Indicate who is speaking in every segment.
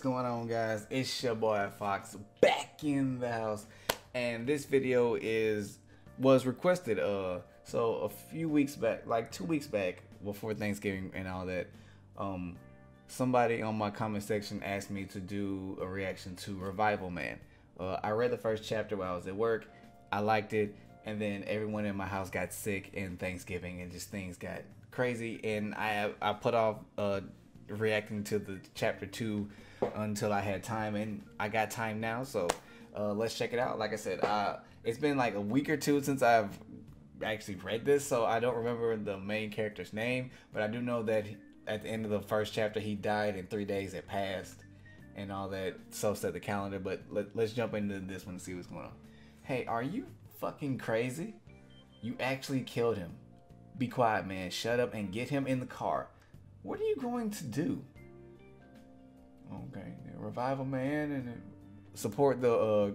Speaker 1: Going on, guys? It's your boy Fox back in the house, and this video is was requested. Uh, so a few weeks back, like two weeks back, before Thanksgiving and all that, um, somebody on my comment section asked me to do a reaction to Revival Man. Uh, I read the first chapter while I was at work. I liked it, and then everyone in my house got sick in Thanksgiving, and just things got crazy. And I I put off uh, reacting to the chapter two until I had time, and I got time now. So uh, let's check it out. Like I said, uh, it's been like a week or two since I've actually read this, so I don't remember the main character's name, but I do know that at the end of the first chapter he died and three days had passed and all that. So said the calendar. But let, let's jump into this one and see what's going on. Hey, are you fucking crazy? You actually killed him. Be quiet, man. Shut up and get him in the car. What are you going to do? Okay, revival man and support the uh,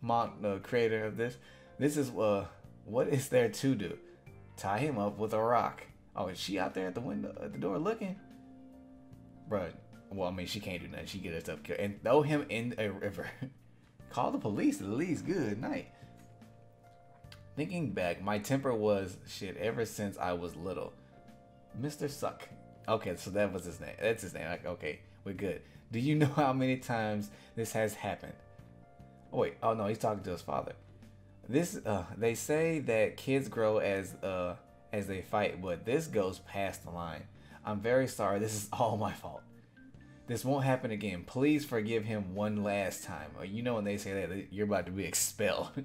Speaker 1: Mont, the creator of this. This is uh, what is there to do? Tie him up with a rock. Oh, is she out there at the window at the door looking? Bruh. Well, I mean, she can't do nothing. She get herself killed and throw him in a river. Call the police at least. Good night. Thinking back, my temper was shit ever since I was little. Mr. Suck. Okay, so that was his name. That's his name. Like, okay, we're good. Do you know how many times this has happened? Oh wait, oh no, he's talking to his father. This uh they say that kids grow as uh as they fight, but this goes past the line. I'm very sorry, this is all my fault. This won't happen again. Please forgive him one last time. Or you know when they say that you're about to be expelled.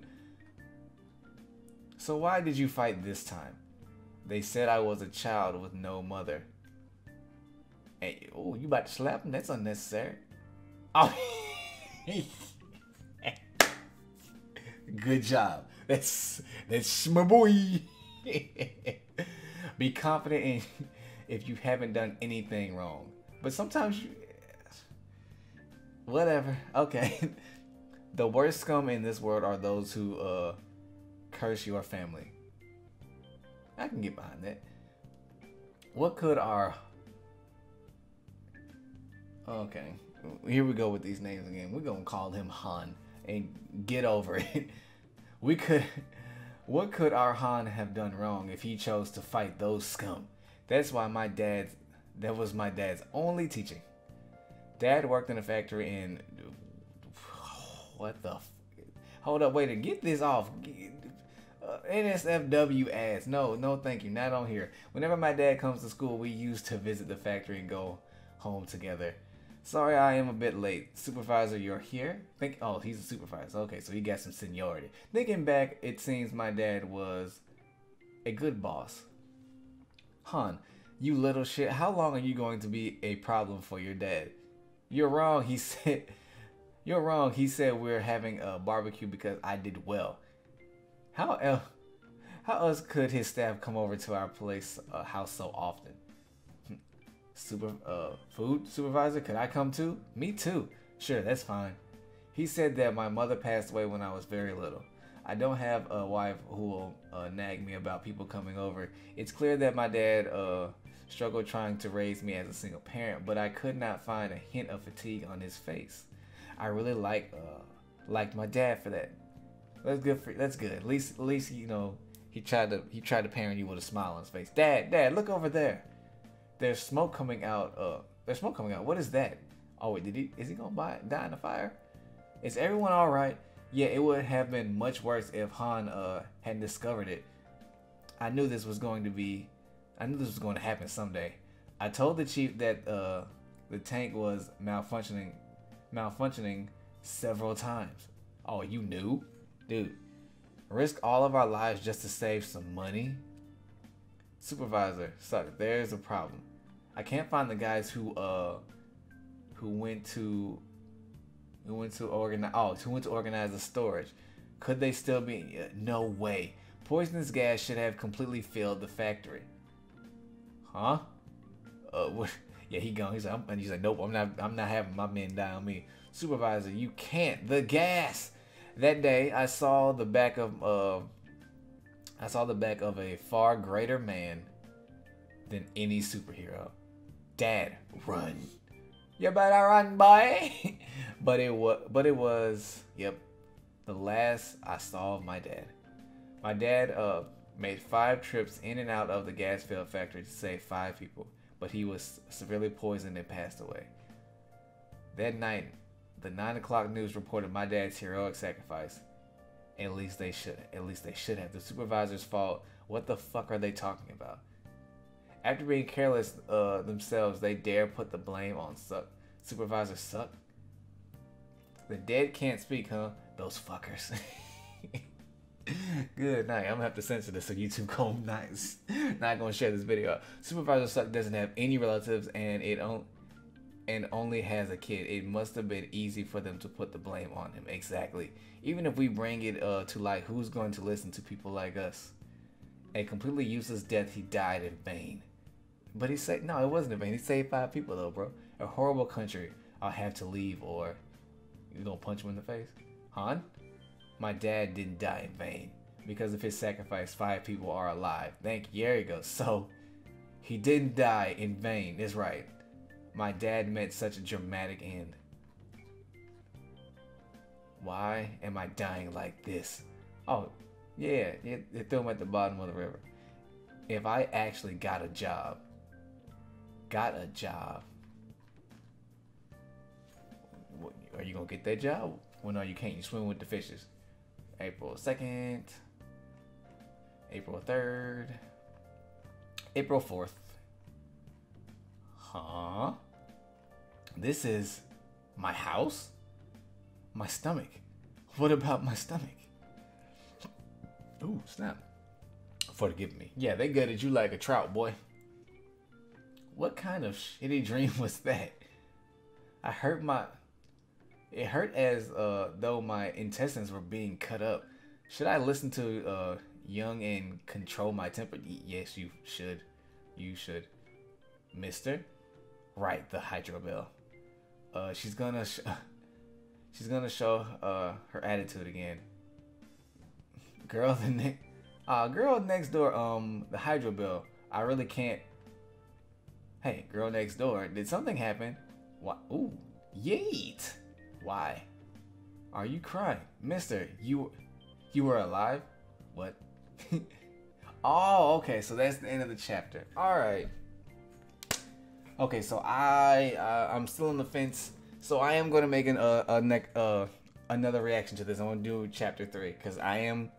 Speaker 1: so why did you fight this time? They said I was a child with no mother. Hey, oh, you about to slap him? That's unnecessary. Oh, good job. That's that's my boy. Be confident in if you haven't done anything wrong. But sometimes you, whatever. Okay. the worst scum in this world are those who uh curse your family. I can get behind that. What could our Okay. Here we go with these names again. We're gonna call him Han and get over it. We could what could our Han have done wrong if he chose to fight those scum? That's why my dad that was my dad's only teaching. Dad worked in a factory in what the f- hold up wait to get this off uh, NSFW ads no no thank you not on here whenever my dad comes to school we used to visit the factory and go home together sorry I am a bit late supervisor you're here think oh he's a supervisor okay so he got some seniority thinking back it seems my dad was a good boss Han you little shit how long are you going to be a problem for your dad you're wrong. He said, You're wrong. He said we're having a barbecue because I did well. How else? How else could his staff come over to our place uh, house so often? Super uh, food supervisor, could I come too? Me too. Sure, that's fine. He said that my mother passed away when I was very little. I don't have a wife who will uh, nag me about people coming over. It's clear that my dad uh, struggled trying to raise me as a single parent, but I could not find a hint of fatigue on his face. I really like uh, liked my dad for that. That's good for that's good. At least at least you know he tried to he tried to parent you with a smile on his face. Dad, Dad, look over there. There's smoke coming out. Uh, there's smoke coming out. What is that? Oh wait, did he is he gonna buy, die in the fire? Is everyone all right? Yeah, it would have been much worse if Han uh hadn't discovered it. I knew this was going to be I knew this was going to happen someday. I told the chief that uh, the tank was malfunctioning, malfunctioning several times. Oh, you knew, dude. Risk all of our lives just to save some money. Supervisor, suck. There's a problem. I can't find the guys who uh who went to who went to organize oh who went to organize the storage. Could they still be? No way. Poisonous gas should have completely filled the factory huh? Uh, what? Yeah, he gone. He's like, and he's like, nope, I'm not. I'm not having my men die on me. Supervisor, you can't. The gas. That day, I saw the back of. Uh, I saw the back of a far greater man than any superhero. Dad, run. You better run, boy. but it was, but it was, yep, the last I saw of my dad. My dad uh made five trips in and out of the gas field factory to save five people, but he was severely poisoned and passed away. That night, the nine o'clock news reported my dad's heroic sacrifice. At least they should. At least they should have. The supervisor's fault. What the fuck are they talking about? After being careless uh, themselves, they dare put the blame on Suck. Supervisor Suck. The dead can't speak, huh? Those fuckers. Good night. I'm gonna have to censor this so YouTube come nice. Not gonna share this video. Supervisor Suck doesn't have any relatives and it on and only has a kid. It must have been easy for them to put the blame on him. Exactly. Even if we bring it uh, to light, who's going to listen to people like us? A completely useless death. He died in vain. But he said, no, it wasn't in vain. He saved five people, though, bro. A horrible country. I'll have to leave, or you gonna punch him in the face? Han? My dad didn't die in vain. Because of his sacrifice, five people are alive. Thank you. There you go. So, he didn't die in vain. Is right. My dad met such a dramatic end. Why am I dying like this? Oh, yeah, they threw him at the bottom of the river. If I actually got a job, got a job, are you gonna get that job? Well, no, you can't. You swim with the fishes. April 2nd, April 3rd, April 4th. Huh? This is my house? My stomach. What about my stomach? Ooh, snap. Forgive me. Yeah, they gutted you like a trout, boy. What kind of shitty dream was that? I hurt my... It hurt as uh, though my intestines were being cut up. Should I listen to uh, Young and control my temper? Yes, you should. You should. Mister? Right, the Hydro Bell. Uh, she's gonna... Sh she's gonna show uh, her attitude again. Girl, the next... Uh, girl next door, um, the Hydro Bell. I really can't... Hey, girl next door, did something happen? What? Ooh, yeet! Why? Are you crying? Mister, you you were alive? What? oh, okay, so that's the end of the chapter. Alright. Okay, so I uh, I'm still on the fence. So I am gonna make an uh, a neck uh another reaction to this. I'm gonna do chapter three because I am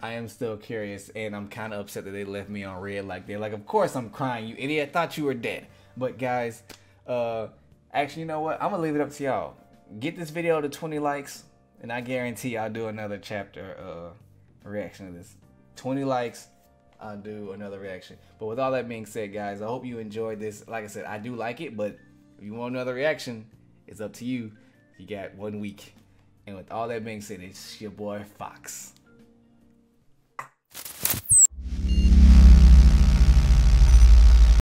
Speaker 1: I am still curious and I'm kind of upset that they left me on red like they're like, of course I'm crying, you idiot. Thought you were dead. But guys, uh, actually, you know what? I'm gonna leave it up to y'all get this video to 20 likes, and I guarantee I'll do another chapter uh, reaction to this. 20 likes, I'll do another reaction. But with all that being said, guys, I hope you enjoyed this. Like I said, I do like it, but if you want another reaction, it's up to you. You got one week. And with all that being said, it's your boy Fox.